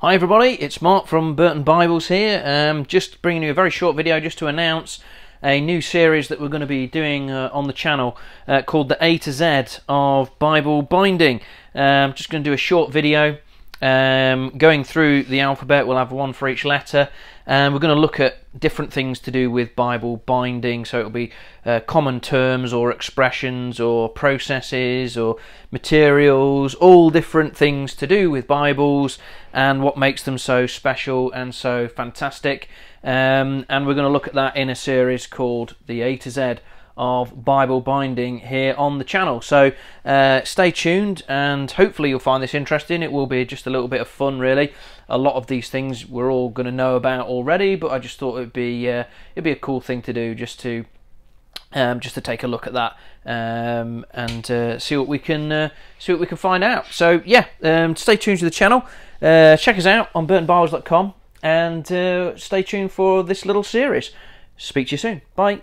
Hi everybody, it's Mark from Burton Bibles here. Um, just bringing you a very short video just to announce a new series that we're going to be doing uh, on the channel uh, called the A to Z of Bible binding. Um, I'm just going to do a short video um, going through the alphabet. We'll have one for each letter, and we're going to look at different things to do with Bible binding. So it'll be uh, common terms or expressions or processes or materials, all different things to do with Bibles and what makes them so special and so fantastic. Um, and we're going to look at that in a series called the A to Z of Bible binding here on the channel. So uh, stay tuned and hopefully you'll find this interesting. It will be just a little bit of fun, really. A lot of these things we're all going to know about already, but I just thought it'd be uh, it'd be a cool thing to do just to um, just to take a look at that um, and uh, see what we can uh, see what we can find out. So yeah, um, stay tuned to the channel. Uh, check us out on burtonbibles.com and uh, stay tuned for this little series. Speak to you soon. Bye.